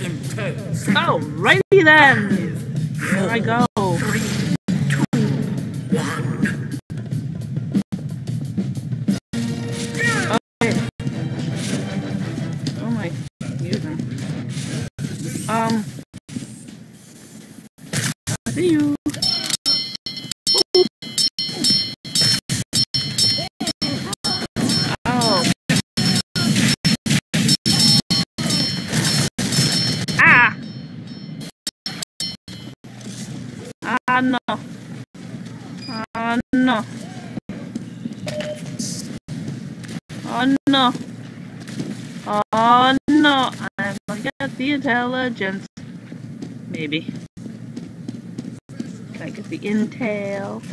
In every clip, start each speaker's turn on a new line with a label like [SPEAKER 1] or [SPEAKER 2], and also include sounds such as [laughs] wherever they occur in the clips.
[SPEAKER 1] Oh, Alrighty then. Here I go. Ah, no. Ah, no. Oh, no. Oh, no. I'm gonna the intelligence. Maybe. I get the intel?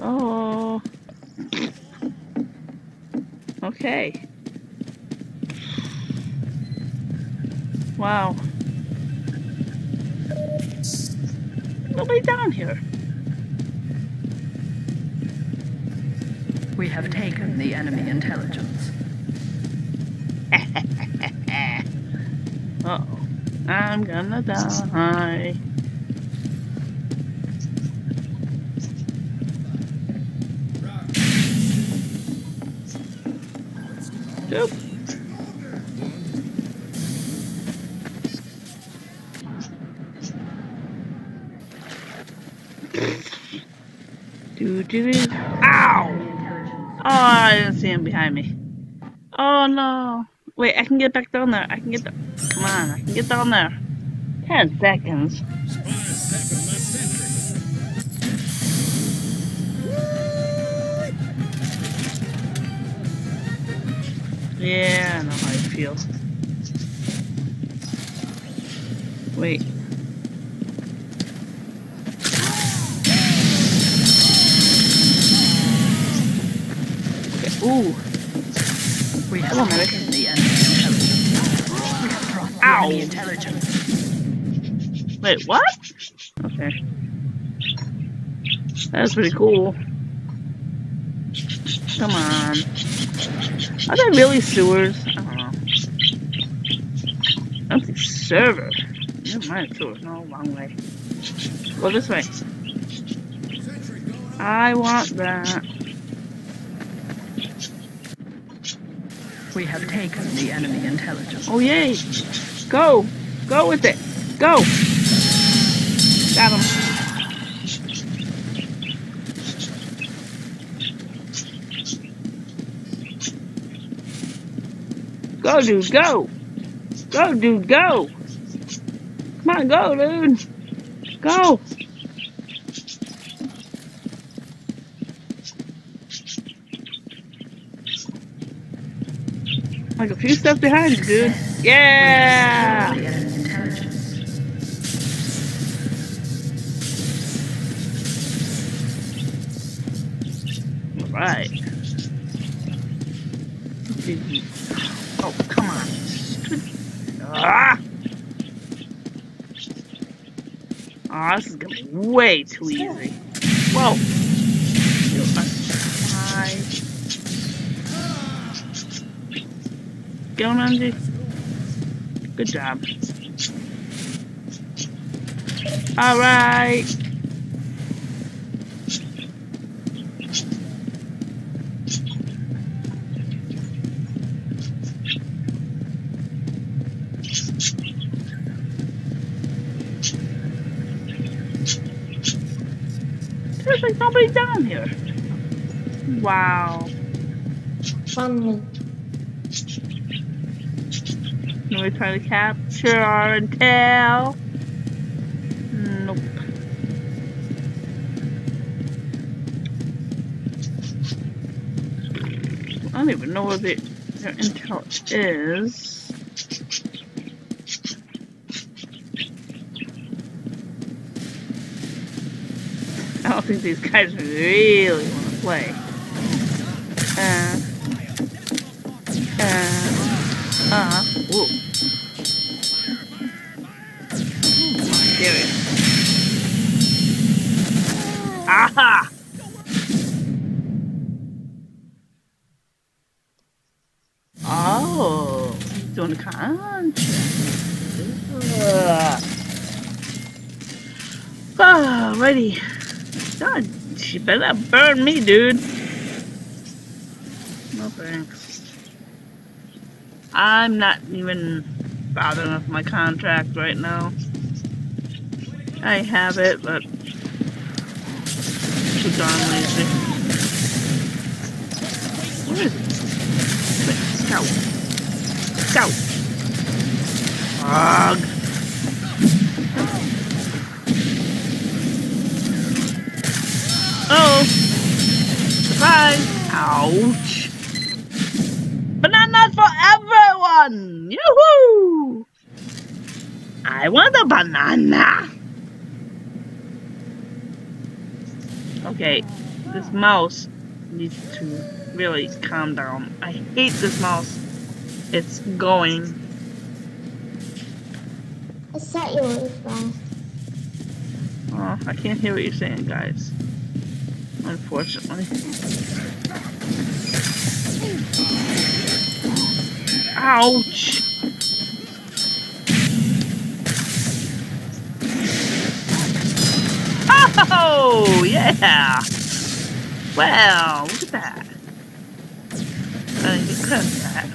[SPEAKER 1] Oh. Okay. Wow. Nobody down here.
[SPEAKER 2] We have taken the enemy intelligence. [laughs]
[SPEAKER 1] Uh oh. I'm gonna die. Behind me. Oh no. Wait, I can get back down there. I can get there. Come on, I can get down there. Ten seconds. Yeah, I know how you feel. Wait. Okay. Ooh.
[SPEAKER 2] We have
[SPEAKER 1] Come on, medic.
[SPEAKER 2] taken the enemy intelligence. We have brought the
[SPEAKER 1] Ow. Wait, what? Okay. That's pretty cool. Come on. Are they really sewers? I don't know. That's a server. Never mind sewers. No, wrong way. Go this way. I want that.
[SPEAKER 2] We have taken the enemy intelligence.
[SPEAKER 1] Oh, yay. Go. Go with it. Go. Got him. Go, dude, go. Go, dude, go. Come on, go, dude. Go. Like a few steps behind you, dude. Yeah.
[SPEAKER 2] The enemy intelligence.
[SPEAKER 1] Right. Oh, come on. Ah! Oh, this is gonna be way too easy. Whoa. Get on, Good job. Alright. There's like nobody down here. Wow.
[SPEAKER 3] Funny.
[SPEAKER 1] We try to capture our intel. Nope. I don't even know where the, their intel is. I don't think these guys really want to play. Alrighty. God, she better burn me, dude. No thanks. I'm not even bothering with my contract right now. I have it, but too darn lazy. Where is it? Scout. Scout. Oh. Surprise. Ouch. Bananas for everyone. Yoo-hoo. I want a banana. Okay, this mouse needs to really calm down. I hate this mouse. It's going.
[SPEAKER 3] I set you really fast.
[SPEAKER 1] Oh, I can't hear what you're saying, guys. Unfortunately. Ouch! Oh, yeah! Well, look at that. I didn't that.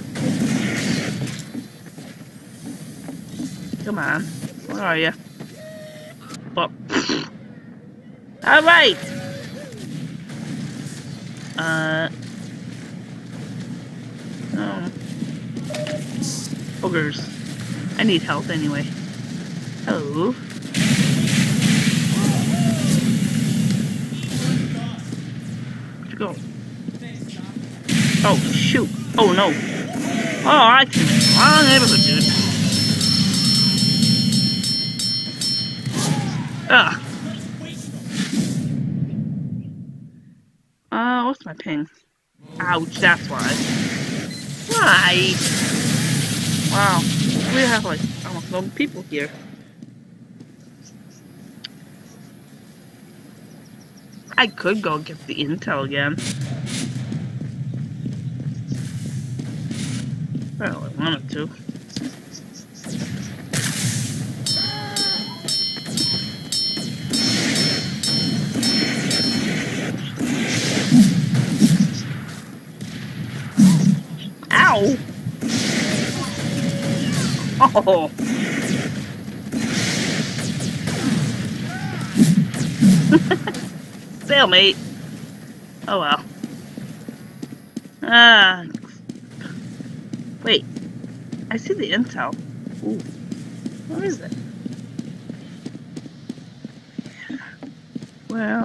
[SPEAKER 1] Come on. Where are you? Well, [laughs] all right. Uh. Oh. Boogers. I need health anyway. Hello. Where'd you go? Oh, shoot. Oh, no. Oh, I came in the wrong neighborhood, dude. Ugh. Uh, what's my ping? Ouch, that's why. Why? Wow. We have like almost no people here. I could go get the intel again. Well, I wanted to. Oh! [laughs] Stalemate. Oh well. Ah. Wait. I see the intel. Ooh. What is it? Where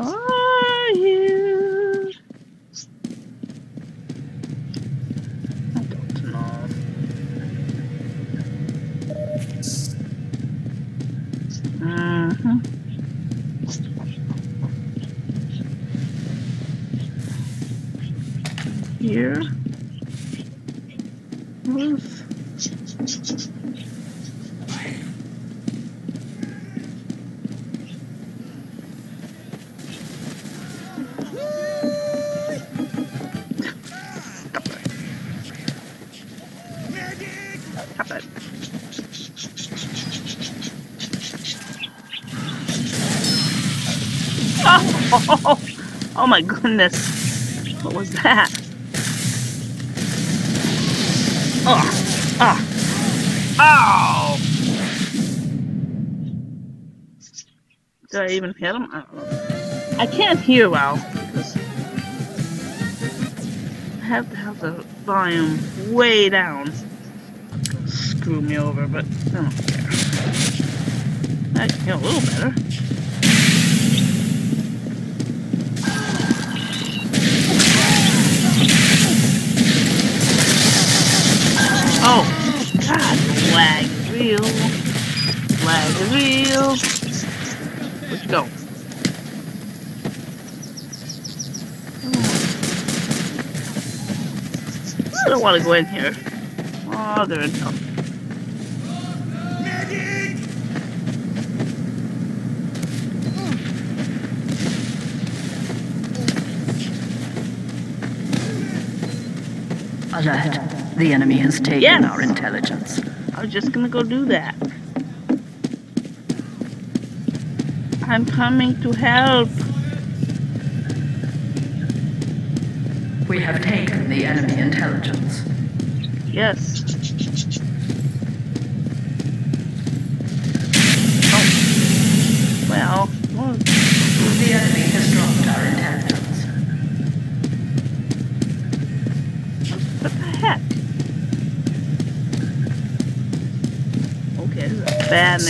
[SPEAKER 1] my goodness. What was that? Oh, ah, ow! Did I even hit him? I don't know. I can't hear well because I have to have the volume way down. Screw me over, but I don't care. I can hear a little better. Is real. Let's go. I don't want to go in here. Oh, they're in trouble.
[SPEAKER 2] Alert. The enemy has taken
[SPEAKER 1] Yes.
[SPEAKER 2] our intelligence.
[SPEAKER 1] I was just gonna go do that. I'm coming to help.
[SPEAKER 2] We have taken the enemy intelligence.
[SPEAKER 1] Yes. Oh. Well, well,
[SPEAKER 2] The enemy has dropped our intelligence.
[SPEAKER 1] what the heck? Okay, this is bad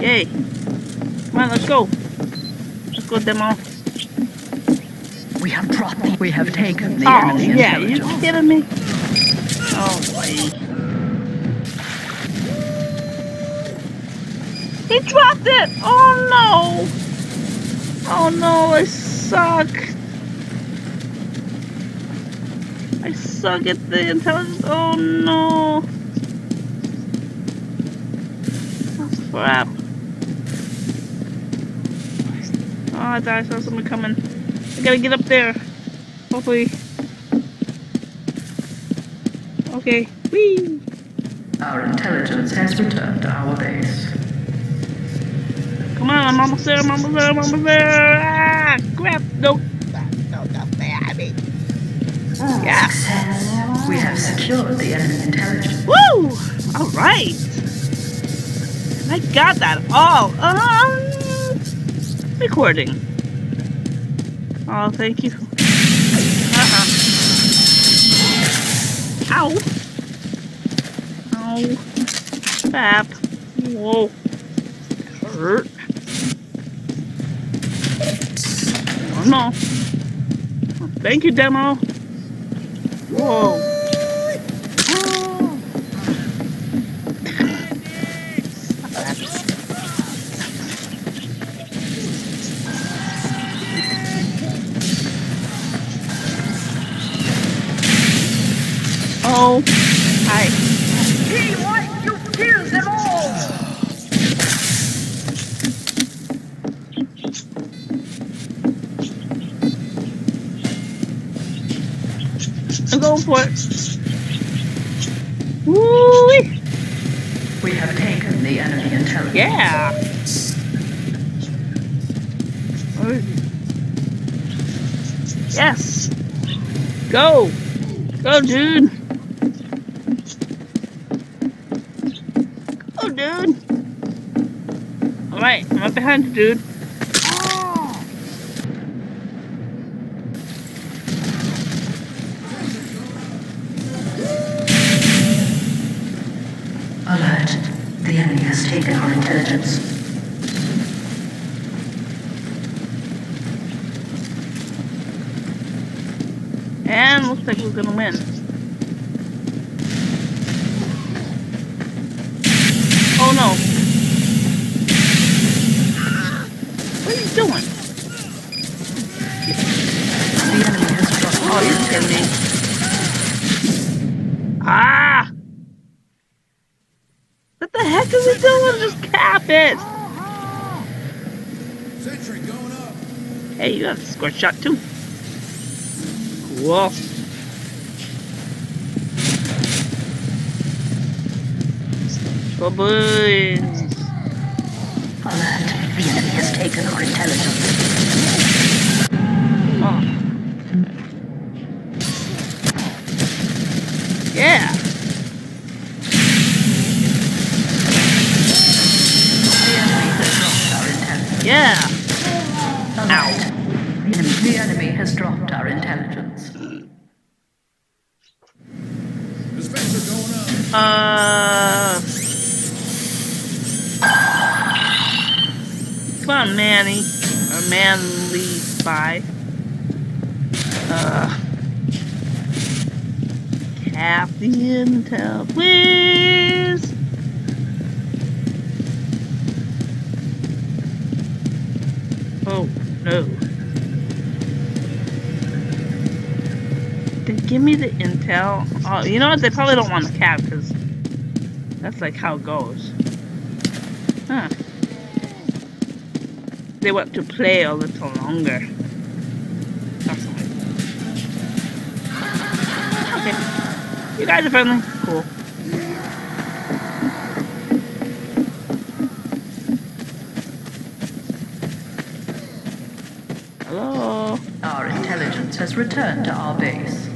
[SPEAKER 1] Yay! Come on, let's go. Let's go, demo.
[SPEAKER 2] We have dropped the. We have taken the
[SPEAKER 1] Oh,
[SPEAKER 2] enemy
[SPEAKER 1] yeah, you kidding me? Oh, boy. He dropped it! Oh, no! Oh, no, I suck. I suck at the intelligence. Oh, no. Oh, crap. Oh, I thought I saw someone coming. I gotta get up there. Hopefully. Okay. Whee!
[SPEAKER 2] Our intelligence has returned to our base.
[SPEAKER 1] Come on, I'm almost there, I'm almost there, I'm almost there! Ah! Crap! No! No, not there, I mean. Yeah!
[SPEAKER 2] Success. We have secured the enemy intelligence.
[SPEAKER 1] Woo! Alright! I got that all! Um. Recording. Oh, thank you. Uh-uh. Ow! Ow. Crap. Whoa. Hurt. Oh no. Thank you, demo. Whoa. Oh. Hi.
[SPEAKER 2] you killed them all!
[SPEAKER 1] I'm going for it. Woo!
[SPEAKER 2] We have taken the enemy intelligence.
[SPEAKER 1] Yeah. He? Yes. Go. Go, dude. Go, dude. All right, I'm up behind you, dude.
[SPEAKER 2] Alert. The enemy has taken our intelligence.
[SPEAKER 1] And looks like we're gonna win. Oh no. What are you doing? You're me. Ah! What the heck is doing? Just cap it!
[SPEAKER 4] Sentry going up.
[SPEAKER 1] Hey, you got a score shot too. Cool. Go.
[SPEAKER 2] Alert. The enemy has taken our intelligence.
[SPEAKER 1] Oh. Yeah.
[SPEAKER 2] The enemy has dropped our intelligence.
[SPEAKER 1] Yeah.
[SPEAKER 2] Alert. The enemy, has dropped our intelligence.
[SPEAKER 1] Uh. On, Manny. Or manly spy. Uh. Cap the intel, please. Oh, no. Then give me the intel. Oh, you know what? They probably don't want the cap because that's like how it goes. Huh. They want to play a little longer. That's all. Okay. You guys are friendly. Cool. Hello.
[SPEAKER 2] Our intelligence has returned to our base.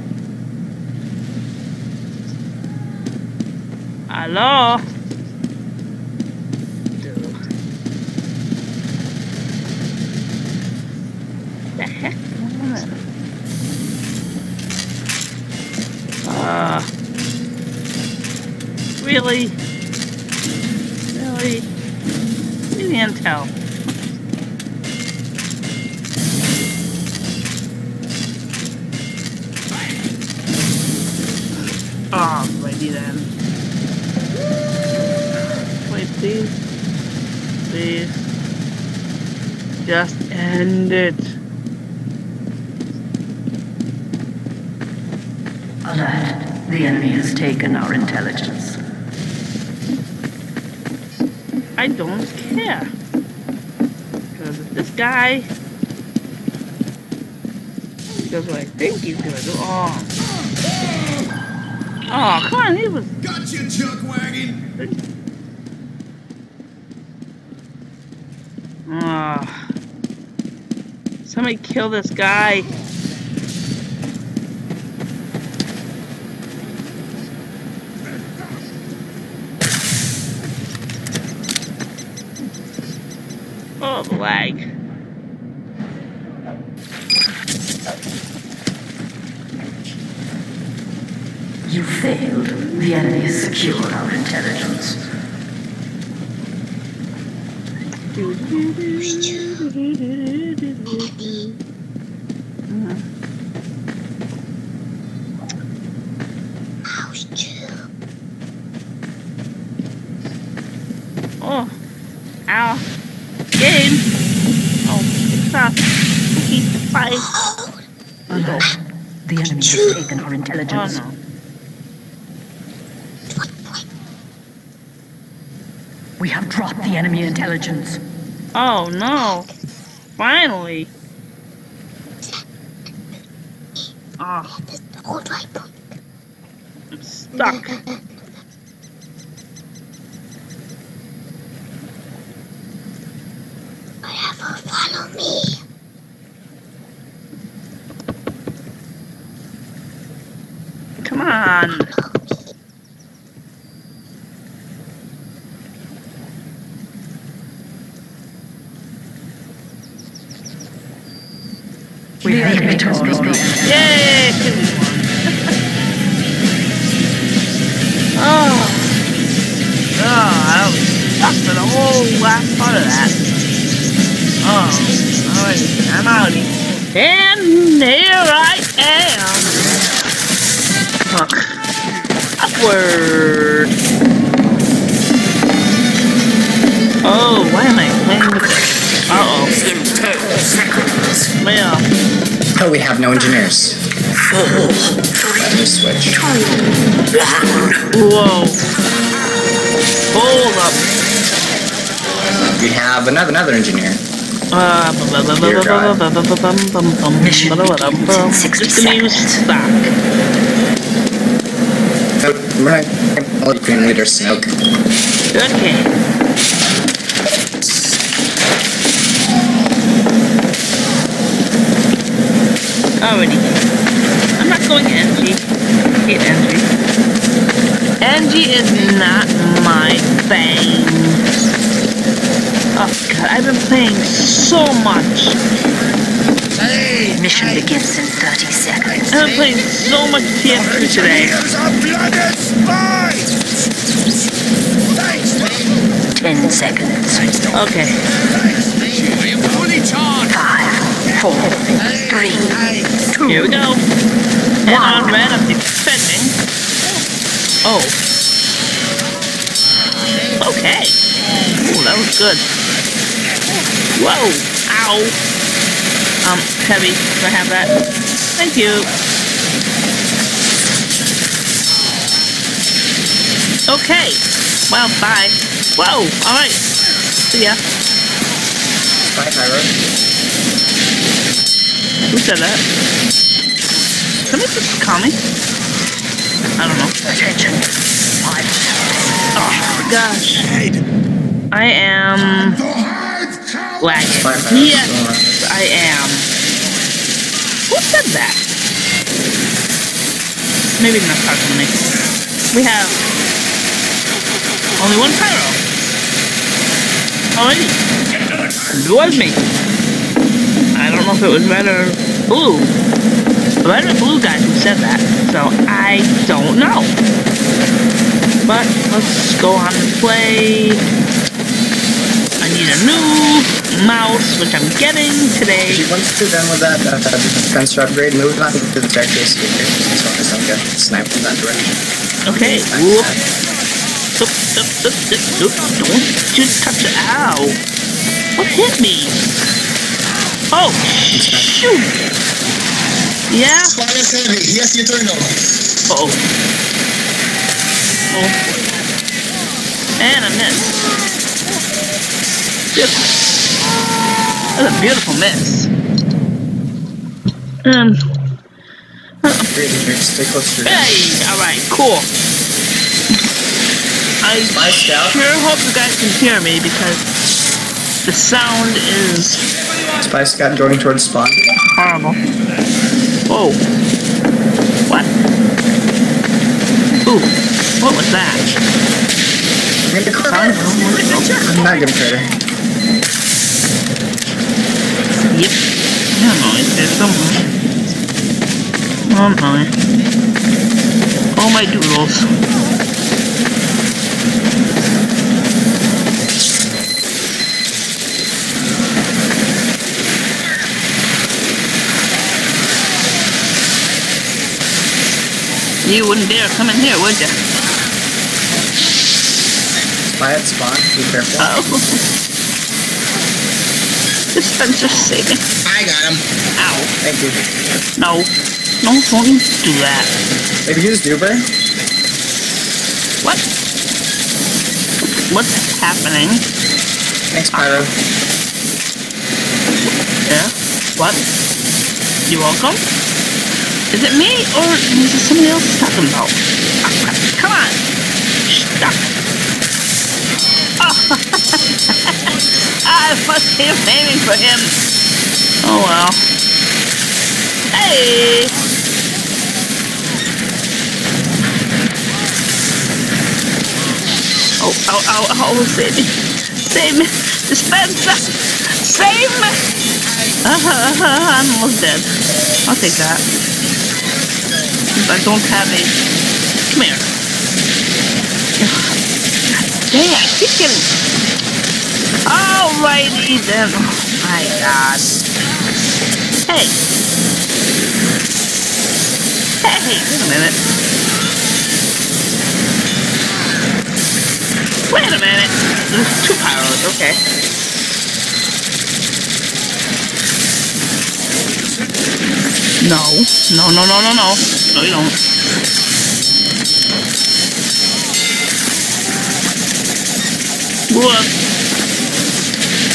[SPEAKER 1] Hello. Really? Really? Give me intel. Alrighty then. Wait, please. Please. Just end it.
[SPEAKER 2] Alert. The enemy has taken our intelligence.
[SPEAKER 1] I don't care. Because if this guy does what I think he's gonna do, oh. Oh, come on, he was.
[SPEAKER 4] Gotcha, chuck wagon.
[SPEAKER 1] Oh. Somebody kill this guy. Oh, the lag.
[SPEAKER 2] You failed. The secured our intelligence.
[SPEAKER 1] Oh, ow. Game. Oh, stop. Keep fight.
[SPEAKER 2] Alert. The enemy has taken our
[SPEAKER 1] Oh
[SPEAKER 2] intelligence.
[SPEAKER 1] no.
[SPEAKER 2] We have dropped the enemy intelligence.
[SPEAKER 1] Oh no. Finally. Oh, I'm stuck.
[SPEAKER 3] Follow me.
[SPEAKER 1] Uh-oh. Well,
[SPEAKER 5] Oh, we have no engineers. Let me switch.
[SPEAKER 1] whoa. Hold up.
[SPEAKER 5] We have another another engineer.
[SPEAKER 1] Uh,
[SPEAKER 2] Mission begins in 60
[SPEAKER 1] Just the music
[SPEAKER 2] seconds.
[SPEAKER 5] Green Leader Snoke.
[SPEAKER 1] Okay. Oh, Alrighty. I'm not going Engie. Hate Engie. Engie is not my thing. Oh god, I've been playing so much.
[SPEAKER 2] Mission begins in 30 seconds.
[SPEAKER 1] I've been playing so much TF2 today.
[SPEAKER 4] Here's a blooded spy. Thanks, mate.
[SPEAKER 2] 10 seconds.
[SPEAKER 1] Okay.
[SPEAKER 4] We're fully charged.
[SPEAKER 2] Five, four, three, two,
[SPEAKER 1] Here we go. And on red, I'm defending. Oh. Okay. Ooh, that was good. Whoa. Ow. Um, heavy. Can I have that? Thank you. Okay. Well, bye. Whoa. Alright. See ya.
[SPEAKER 5] Bye, Pyro.
[SPEAKER 1] Who said that? Somebody just call me? I don't know.
[SPEAKER 2] Attention.
[SPEAKER 1] Oh gosh. I am lagging. Yes, I am. Who said that? Maybe not talking to me. We have only one pyro. Alrighty. It was me. I don't know if it was red or blue. Red or blue guy who said that, so I don't know. But let's go on and play. I need a new mouse, which I'm getting today.
[SPEAKER 5] Once you're done with that, uh, that fencer upgrade, move on to the staircase here. So I don't get sniped from that direction.
[SPEAKER 1] Okay, oop. Don't you touch it. Ow. What hit me? Oh, shoot. Yeah?
[SPEAKER 4] Spy is heavy. Yes, you turn over.
[SPEAKER 1] Uh oh. Oh. And a miss. Beautiful. That's a beautiful miss. Um.
[SPEAKER 5] Really, here, stay close to your
[SPEAKER 1] Hey! Alright, cool. I
[SPEAKER 5] Spy scout.
[SPEAKER 1] sure hope you guys can hear me because the sound is
[SPEAKER 5] Spy scout going towards spawn.
[SPEAKER 1] horrible. Whoa. What? Ooh, what was that?
[SPEAKER 5] I'm gonna cry. I'm not gonna crater.
[SPEAKER 1] Yep. Yeah, no, it's there somewhere. Oh my. Oh my doodles. You wouldn't dare come in here, would you?
[SPEAKER 5] Spy at spawn. Be careful.
[SPEAKER 1] Oh. [laughs] Dispenser saving.
[SPEAKER 4] I got him.
[SPEAKER 1] Ow.
[SPEAKER 5] Thank you.
[SPEAKER 1] No. No, don't you do that.
[SPEAKER 5] They've used Uber.
[SPEAKER 1] What? What's happening?
[SPEAKER 5] Thanks, Pyro.
[SPEAKER 1] Yeah? What? You welcome? Is it me or is it somebody else talking about? Come on! Stop! Oh. [laughs] I be aiming for him. Oh well. Hey! Oh, oh, oh, oh, save me. Save me. Dispenser! Save me! Uh-huh, uh-huh, I'm almost dead. I'll take that. I don't have a... Come here. Dang, keep getting... Alrighty then. Oh my god. Hey. Hey, wait a minute. Wait a minute. There's two pyros, okay. No. No, no, no, no, no. No, you don't. Whoop.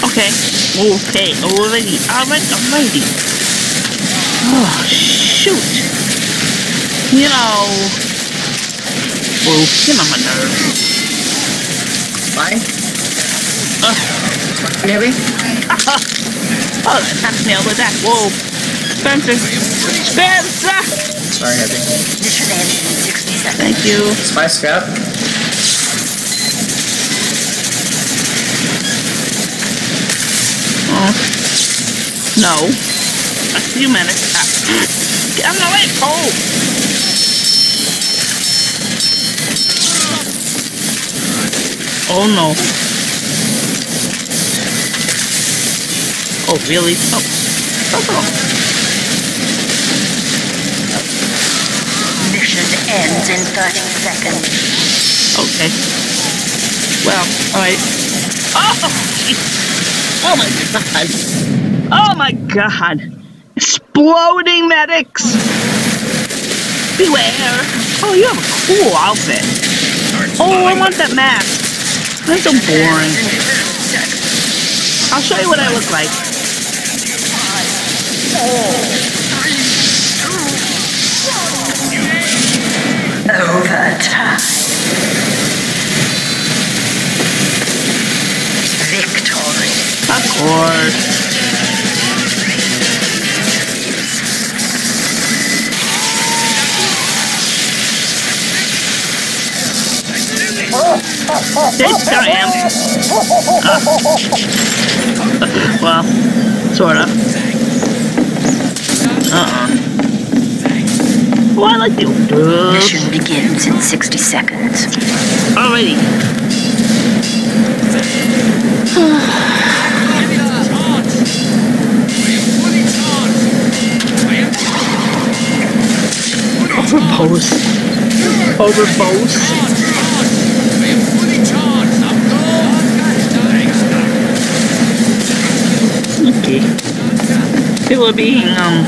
[SPEAKER 1] Okay. Okay. Already. Alright, alrighty. Oh, shoot. You know. Whoa, get on my nerves.
[SPEAKER 5] Spy.
[SPEAKER 1] Ugh.
[SPEAKER 5] Heavy. [laughs]
[SPEAKER 1] Oh, that knocked me over that. Whoa. Spencer. Spencer!
[SPEAKER 5] Sorry, Heavy.
[SPEAKER 2] Mission ends in 60 seconds.
[SPEAKER 1] Thank you.
[SPEAKER 5] Spy scout.
[SPEAKER 1] Oh. No. A few minutes. Ah. Get out of the way. Oh. Oh no. Oh really? Oh. Oh.
[SPEAKER 2] Mission ends in 30 seconds.
[SPEAKER 1] Okay. Well, alright. Oh! Oh my god. Oh my god. Exploding medics! Beware! Oh, you have a cool outfit. Oh, I want that mask. That's so boring.
[SPEAKER 2] Ends in 30 seconds.
[SPEAKER 1] I'll show you what I look like. Oh. [laughs]
[SPEAKER 2] Overtime. Victory.
[SPEAKER 1] Of course. There I am. Uh, well, sorta. Uh-uh. Well, I like the uh,
[SPEAKER 2] Mission begins in 60 seconds.
[SPEAKER 1] already. Overpose. Overpose. Okay. People are being, um,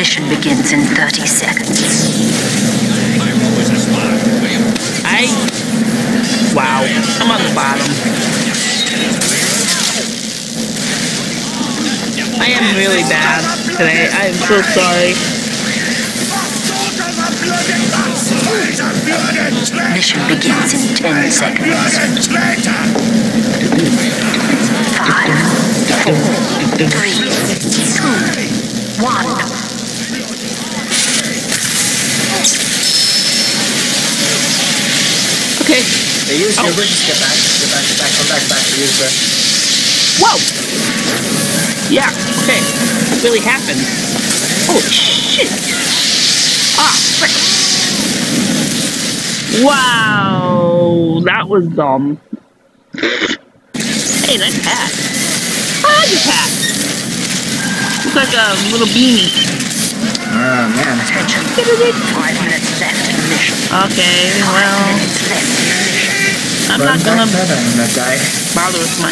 [SPEAKER 2] Mission begins in 30 seconds.
[SPEAKER 1] I... Wow, I'm on the bottom. I am really bad today. I am so sorry.
[SPEAKER 2] Mission begins in 10 seconds. Five, four, three, two, one.
[SPEAKER 5] They use
[SPEAKER 1] Oh.
[SPEAKER 5] your just get back, get back, get back, come back, back to user.
[SPEAKER 1] Whoa. Yeah. Okay. It really happened. Oh shit. Ah. Frick. Wow. That was dumb. Hey, nice hat. I like this hat. Looks like a little beanie.
[SPEAKER 5] Oh man.
[SPEAKER 2] Attention. Five minutes left in the mission.
[SPEAKER 1] Okay,
[SPEAKER 2] Five
[SPEAKER 1] well,
[SPEAKER 2] minutes left in the mission.
[SPEAKER 1] I'm not gonna
[SPEAKER 5] back, I'm gonna die.
[SPEAKER 1] bother with my,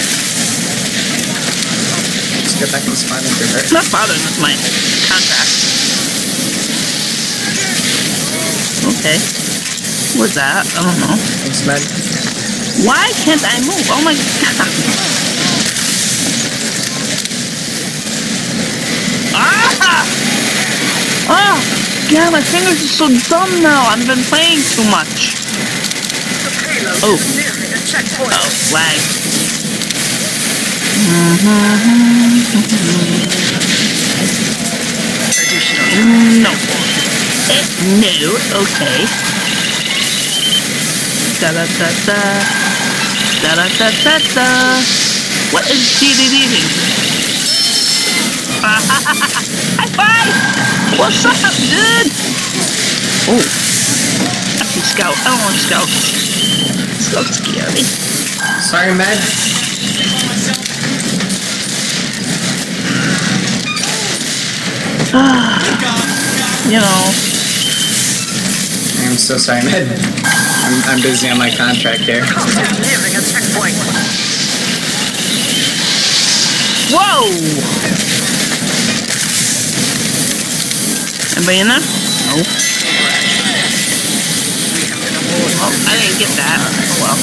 [SPEAKER 5] Just get back if you're hurt.
[SPEAKER 1] I'm not bothering with my contract. Okay. What's that? I don't know.
[SPEAKER 5] Thanks, man.
[SPEAKER 1] Why can't I move? Oh my god. Ah! Oh, God, my fingers are so dumb now. I've been playing too much. Oh. Oh, lag. No. Eh, no, okay. Da da da da. Da da da da da. What is she eating? [laughs] High five! What's up, dude? Oh. Actually, scout. I don't want scout. Scout's scary.
[SPEAKER 5] Sorry, man. [sighs]
[SPEAKER 1] You know.
[SPEAKER 5] I'm so sorry, man. I'm, I'm busy on my contract here.
[SPEAKER 2] Nearing a checkpoint.
[SPEAKER 1] Whoa! Anybody in there? No. Get that. Oh well.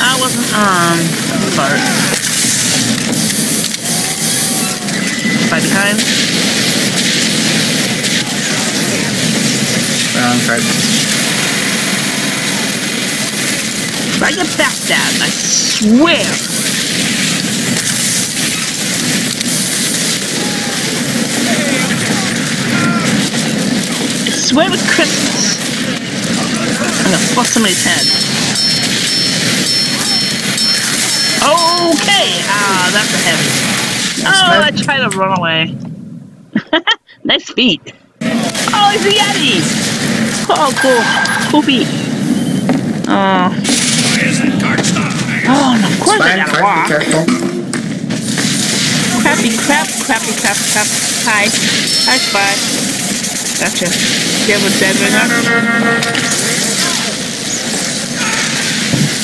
[SPEAKER 1] I wasn't um, on the part. Um, right behind.
[SPEAKER 5] Wrong card.
[SPEAKER 1] Get back that, I swear. I swear to Christmas. I'm gonna bust somebody's head. Okay, ah, that's a heavy. Oh, I tried to run away. [laughs] nice feet. Oh, it's a Yeti! Oh, cool. Cool feet. Oh. Oh, and of course I
[SPEAKER 5] Fine,
[SPEAKER 1] gotta walk. Crappy crap, crappy crap, crap. Hi. Hi, Spy. Gotcha. Do you have a dead ringer?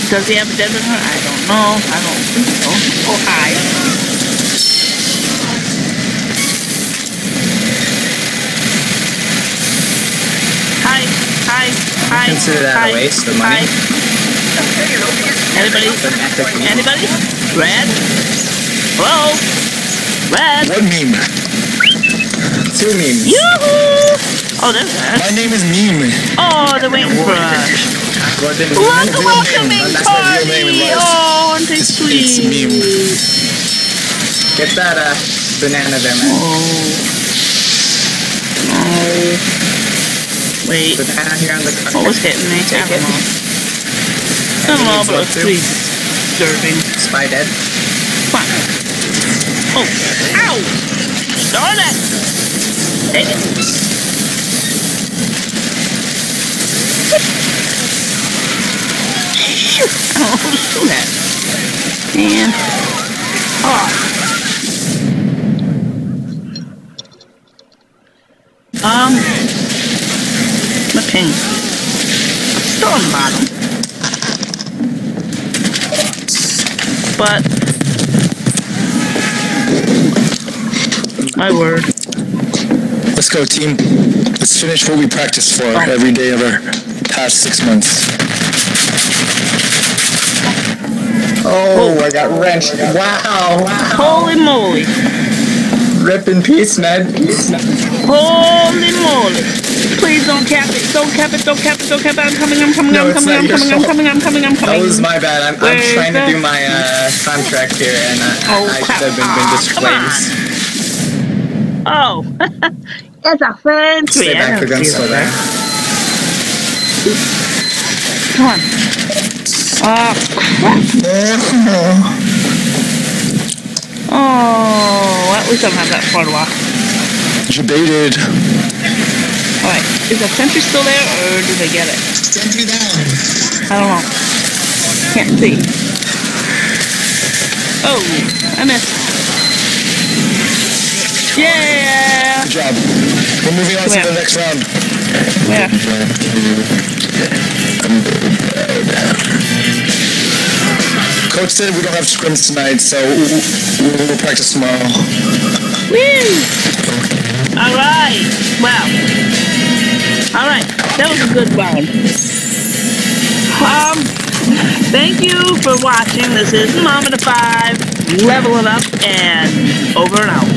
[SPEAKER 1] Does he have a dead ringer? I don't know. I don't think so. Oh, hi. Hi. Hi. Hi.
[SPEAKER 5] Consider that a waste of money.
[SPEAKER 1] Hi. Anybody? Anybody? Red? Hello? Red?
[SPEAKER 6] What meme?
[SPEAKER 5] Two memes.
[SPEAKER 1] Yoo-hoo! Oh, there's that.
[SPEAKER 6] My name is Meme.
[SPEAKER 1] Oh, they're waiting for us. A welcoming
[SPEAKER 6] That's my real name in
[SPEAKER 1] party! Oh, aren't they
[SPEAKER 6] It's-
[SPEAKER 1] sweet?
[SPEAKER 6] it's meme.
[SPEAKER 5] Get that uh, banana there, man.
[SPEAKER 1] Oh. Oh. Wait.
[SPEAKER 5] Banana here on the
[SPEAKER 1] What was hitting me? I
[SPEAKER 5] Take
[SPEAKER 1] don't
[SPEAKER 5] it.
[SPEAKER 1] know. I don't but it's pretty disturbing.
[SPEAKER 5] Spy dead.
[SPEAKER 1] Come on. Oh. Ow! Darn it! Take it. Oh, shoot that. And. Oh. Um. My ping. Still on the bottom. But. My word.
[SPEAKER 6] Let's go, team. Let's finish what we practiced for every day of our past six months.
[SPEAKER 5] Oh, I got wrenched. Wow.
[SPEAKER 1] Holy moly.
[SPEAKER 5] Rip in peace, man.
[SPEAKER 1] Holy moly. Please don't cap it. Don't cap it. Don't cap it. Don't cap it. I'm coming. I'm coming.
[SPEAKER 5] No,
[SPEAKER 1] I'm
[SPEAKER 5] it's
[SPEAKER 1] coming.
[SPEAKER 5] not
[SPEAKER 1] I'm
[SPEAKER 5] your
[SPEAKER 1] coming. I'm
[SPEAKER 5] fault.
[SPEAKER 1] coming. I'm coming. I'm coming.
[SPEAKER 5] That
[SPEAKER 1] coming.
[SPEAKER 5] was my bad. I'm, I'm
[SPEAKER 1] Where's
[SPEAKER 5] trying to
[SPEAKER 1] the-
[SPEAKER 5] do my uh, contract here, and uh,
[SPEAKER 1] Oh,
[SPEAKER 5] I
[SPEAKER 1] crap.
[SPEAKER 5] should have been doing this
[SPEAKER 1] Ah, come on.
[SPEAKER 5] flames.
[SPEAKER 1] Oh. That's a fancy.
[SPEAKER 5] Stay back,
[SPEAKER 1] I
[SPEAKER 5] the
[SPEAKER 1] don't
[SPEAKER 5] gun's
[SPEAKER 1] see
[SPEAKER 5] still
[SPEAKER 1] that.
[SPEAKER 5] there.
[SPEAKER 1] Come on. Oh, crap. Oh, at least I don't have that for a while.
[SPEAKER 6] Debated.
[SPEAKER 1] Alright, is the sentry still there or did they get it?
[SPEAKER 4] Sentry down.
[SPEAKER 1] I don't know. Can't see. Oh, I missed. Yeah!
[SPEAKER 6] Good job. We're moving on to the next round.
[SPEAKER 1] Where?
[SPEAKER 6] Coach said we don't have scrims tonight, so we'll, we'll practice tomorrow.
[SPEAKER 1] Woo! Alright! Wow. Alright, that was a good round. Um, thank you for watching. This is Mom of the Five, Level It Up, and over and out.